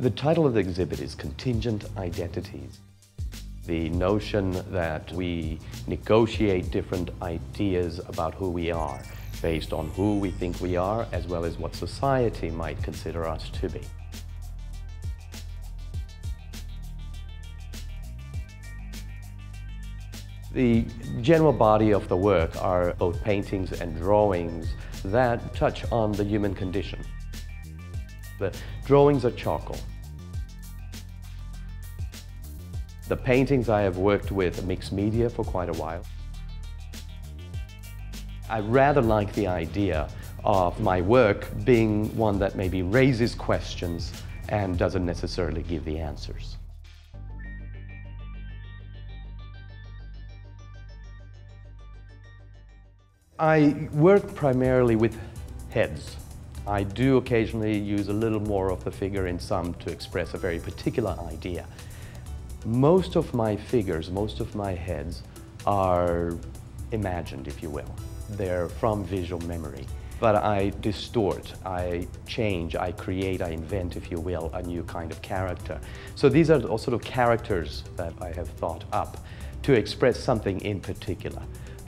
The title of the exhibit is Contingent Identities. The notion that we negotiate different ideas about who we are based on who we think we are as well as what society might consider us to be. The general body of the work are both paintings and drawings that touch on the human condition. The drawings are charcoal. The paintings I have worked with mixed media for quite a while. I rather like the idea of my work being one that maybe raises questions and doesn't necessarily give the answers. I work primarily with heads. I do occasionally use a little more of the figure in some to express a very particular idea. Most of my figures, most of my heads are imagined, if you will. They're from visual memory. But I distort, I change, I create, I invent, if you will, a new kind of character. So these are all sort of characters that I have thought up to express something in particular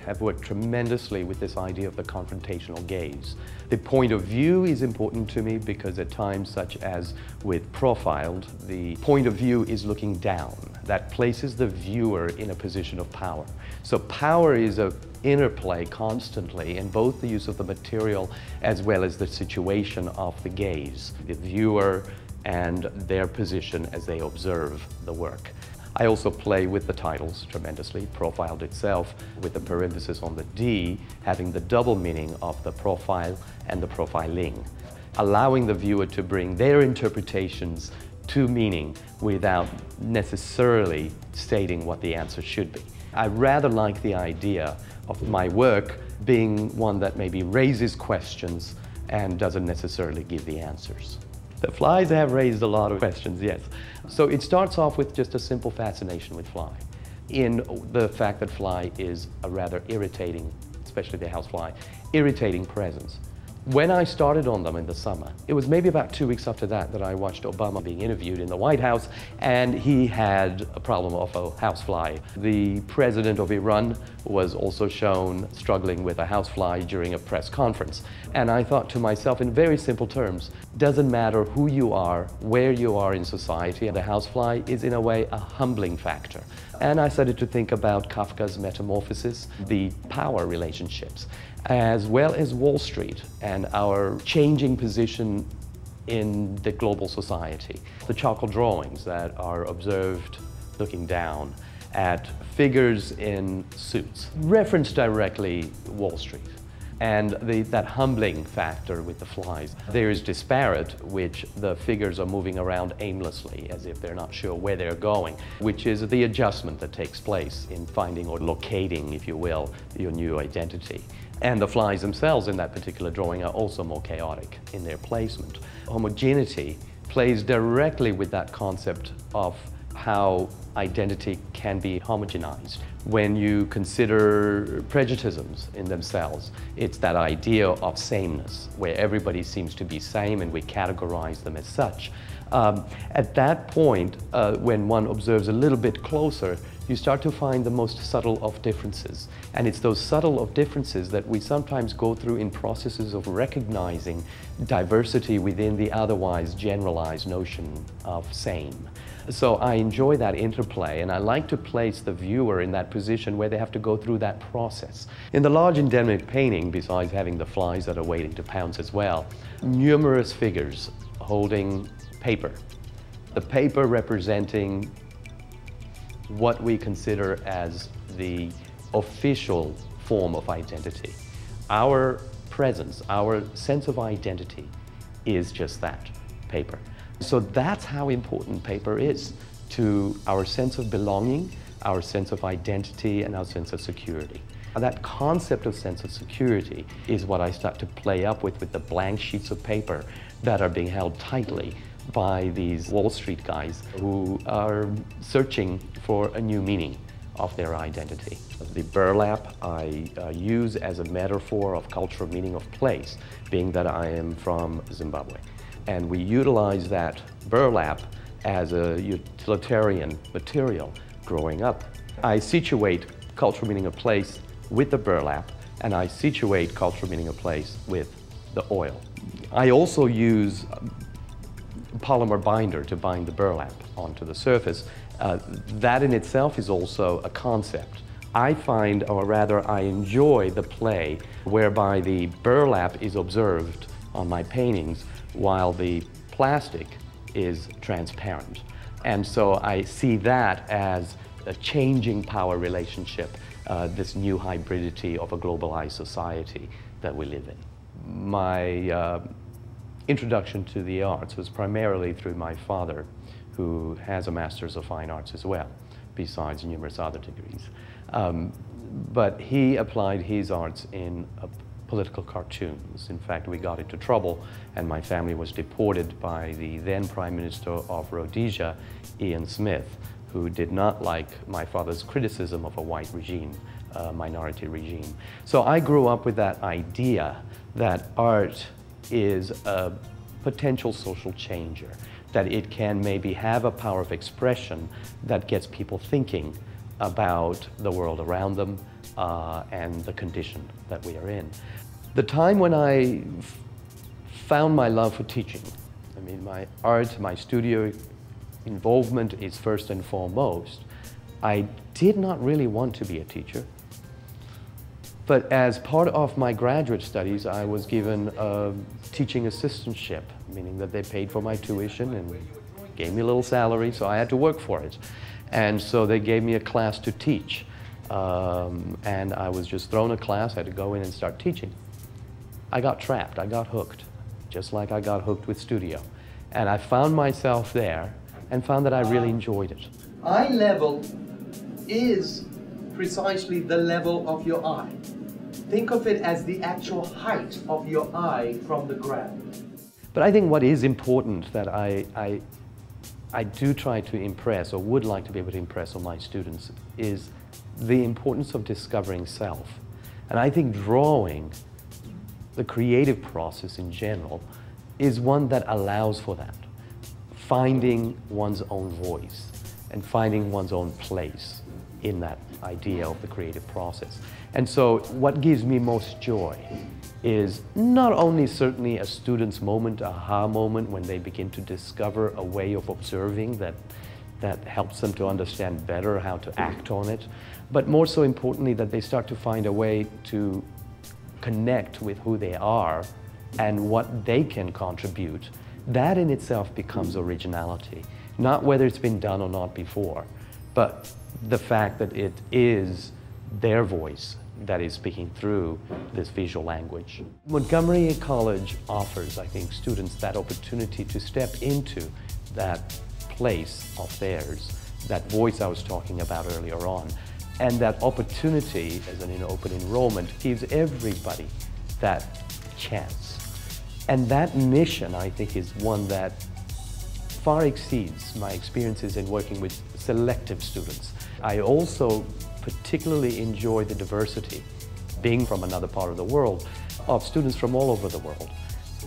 have worked tremendously with this idea of the confrontational gaze. The point of view is important to me because at times such as with Profiled, the point of view is looking down. That places the viewer in a position of power. So power is a interplay constantly in both the use of the material as well as the situation of the gaze, the viewer and their position as they observe the work. I also play with the titles tremendously, profiled itself with the parenthesis on the D, having the double meaning of the profile and the profiling, allowing the viewer to bring their interpretations to meaning without necessarily stating what the answer should be. I rather like the idea of my work being one that maybe raises questions and doesn't necessarily give the answers. The flies have raised a lot of questions, yes. So it starts off with just a simple fascination with fly. In the fact that fly is a rather irritating, especially the housefly, irritating presence. When I started on them in the summer, it was maybe about two weeks after that that I watched Obama being interviewed in the White House and he had a problem of a housefly. The president of Iran was also shown struggling with a housefly during a press conference. And I thought to myself in very simple terms, doesn't matter who you are, where you are in society, the housefly is in a way a humbling factor. And I started to think about Kafka's Metamorphosis, the power relationships as well as Wall Street and our changing position in the global society. The charcoal drawings that are observed looking down at figures in suits reference directly Wall Street and the, that humbling factor with the flies. There is disparate, which the figures are moving around aimlessly as if they're not sure where they're going, which is the adjustment that takes place in finding or locating, if you will, your new identity. And the flies themselves in that particular drawing are also more chaotic in their placement. Homogeneity plays directly with that concept of how identity can be homogenized. When you consider prejudices in themselves, it's that idea of sameness, where everybody seems to be same and we categorize them as such. Um, at that point, uh, when one observes a little bit closer, you start to find the most subtle of differences. And it's those subtle of differences that we sometimes go through in processes of recognizing diversity within the otherwise generalized notion of same. So I enjoy that interplay and I like to place the viewer in that position where they have to go through that process. In the large endemic painting, besides having the flies that are waiting to pounce as well, numerous figures holding paper. The paper representing what we consider as the official form of identity. Our presence, our sense of identity is just that, paper. So that's how important paper is to our sense of belonging, our sense of identity, and our sense of security. That concept of sense of security is what I start to play up with with the blank sheets of paper that are being held tightly by these Wall Street guys who are searching for a new meaning of their identity. The burlap I uh, use as a metaphor of cultural meaning of place, being that I am from Zimbabwe. and we utilize that burlap as a utilitarian material growing up. I situate cultural meaning of place with the burlap, and I situate cultural meaning of place with the oil. I also use polymer binder to bind the burlap onto the surface. Uh, that in itself is also a concept. I find, or rather I enjoy the play whereby the burlap is observed on my paintings while the plastic is transparent. And so I see that as a changing power relationship, uh, this new hybridity of a globalized society that we live in. My uh, introduction to the arts was primarily through my father, who has a Master's of Fine Arts as well, besides numerous other degrees. Um, but he applied his arts in political cartoons. In fact, we got into trouble and my family was deported by the then Prime Minister of Rhodesia, Ian Smith, who did not like my father's criticism of a white regime, minority regime. So I grew up with that idea that art is a potential social changer, that it can maybe have a power of expression that gets people thinking about the world around them uh, and the condition that we are in. The time when I found my love for teaching, I mean, my art, my studio involvement is first and foremost. I did not really want to be a teacher. But as part of my graduate studies, I was given a teaching assistantship, meaning that they paid for my tuition and gave me a little salary, so I had to work for it. And so they gave me a class to teach. Um, and I was just thrown a class, I had to go in and start teaching. I got trapped, I got hooked, just like I got hooked with studio. And I found myself there and found that I really enjoyed it. Eye level is precisely the level of your eye. Think of it as the actual height of your eye from the ground. But I think what is important that I, I, I do try to impress, or would like to be able to impress on my students, is the importance of discovering self. And I think drawing, the creative process in general, is one that allows for that. Finding one's own voice and finding one's own place in that idea of the creative process. And so what gives me most joy is not only certainly a student's moment, aha moment, when they begin to discover a way of observing that, that helps them to understand better how to act on it, but more so importantly that they start to find a way to connect with who they are and what they can contribute. That in itself becomes originality. Not whether it's been done or not before, but the fact that it is their voice that is speaking through this visual language. Montgomery College offers, I think, students that opportunity to step into that place of theirs, that voice I was talking about earlier on. And that opportunity as an open enrollment gives everybody that chance. And that mission, I think, is one that far exceeds my experiences in working with selective students. I also particularly enjoy the diversity, being from another part of the world, of students from all over the world.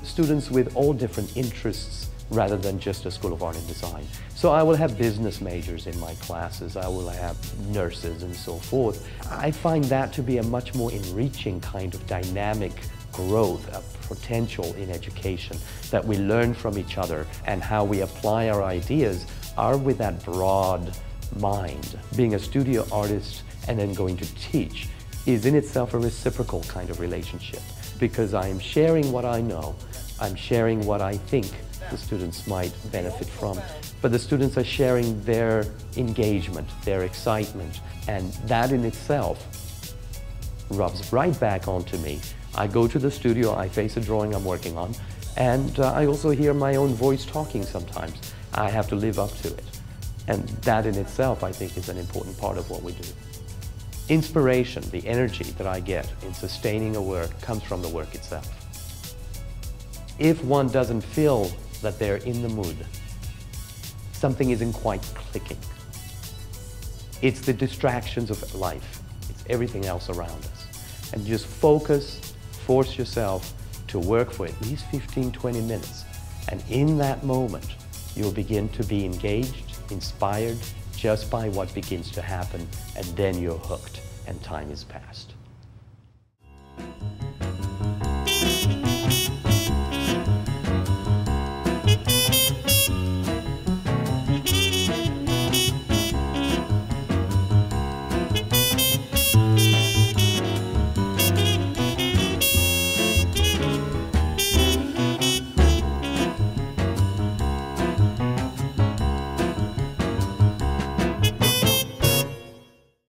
Students with all different interests rather than just a School of Art and Design. So I will have business majors in my classes, I will have nurses and so forth. I find that to be a much more enriching kind of dynamic growth, a potential in education, that we learn from each other and how we apply our ideas are with that broad mind. Being a studio artist and then going to teach is in itself a reciprocal kind of relationship because I am sharing what I know, I'm sharing what I think the students might benefit from, but the students are sharing their engagement, their excitement, and that in itself rubs right back onto me. I go to the studio, I face a drawing I'm working on, and uh, I also hear my own voice talking sometimes. I have to live up to it. And that in itself, I think, is an important part of what we do. Inspiration, the energy that I get in sustaining a work comes from the work itself. If one doesn't feel that they're in the mood, something isn't quite clicking. It's the distractions of life. It's everything else around us. And just focus, force yourself to work for at least 15, 20 minutes And in that moment, you'll begin to be engaged, inspired, just by what begins to happen, and then you're hooked and time is past.